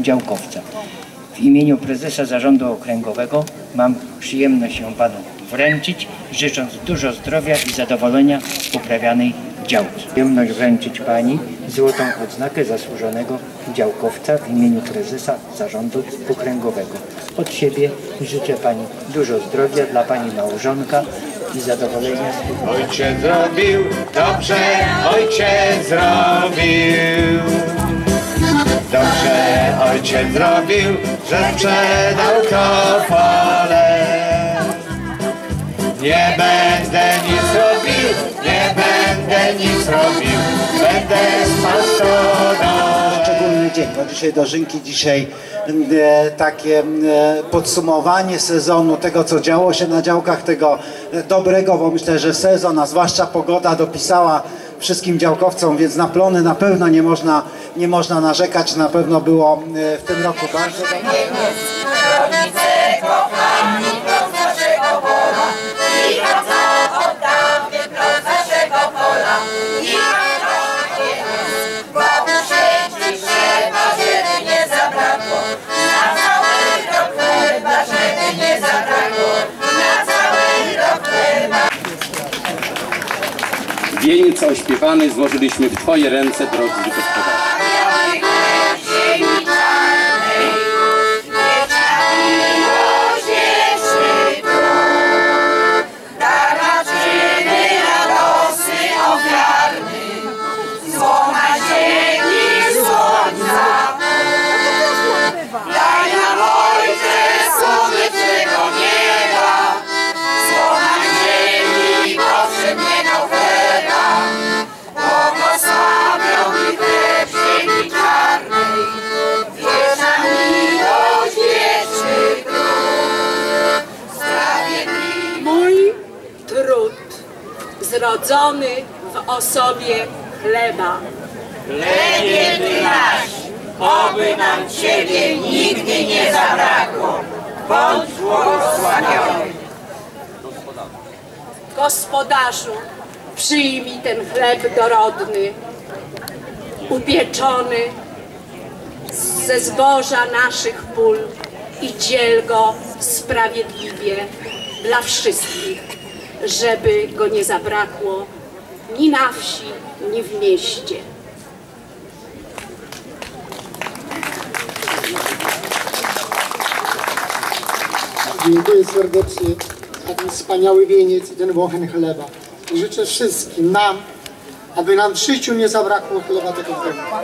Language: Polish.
działkowca. W imieniu prezesa Zarządu Okręgowego mam przyjemność ją Panu wręczyć, życząc dużo zdrowia i zadowolenia z uprawianej działki. Przyjemność wręczyć Pani złotą odznakę zasłużonego działkowca w imieniu prezesa Zarządu Okręgowego. Od siebie życzę Pani dużo zdrowia dla Pani małżonka i zadowolenia z Ojciec zrobił dobrze, ojciec zrobił. Dobrze ojciec zrobił, że sprzedał to pole. Nie będę nic robił, nie będę nic robił, będę spał stodołę. szczególny dzień, bo dzisiaj dożynki, dzisiaj e, takie e, podsumowanie sezonu, tego co działo się na działkach, tego e, dobrego, bo myślę, że sezon, a zwłaszcza pogoda dopisała wszystkim działkowcom, więc na plony na pewno nie można, nie można narzekać, na pewno było e, w tym roku bardzo kochani, Wieniec ośpiewany złożyliśmy w Twoje ręce, drodzy gospodarze. Zrodzony w osobie chleba. chlebie Ty nasz, oby nam Ciebie nigdy nie zabrakło. Bądź błogosławiony. Gospodarzu, przyjmij ten chleb dorodny, upieczony ze zboża naszych pól i dziel go sprawiedliwie dla wszystkich, żeby go nie zabrakło ni na wsi, ni w mieście. Dziękuję serdecznie za ten wspaniały wieniec i ten bochen chleba. I życzę wszystkim nam, aby nam w życiu nie zabrakło chleba tego chleba.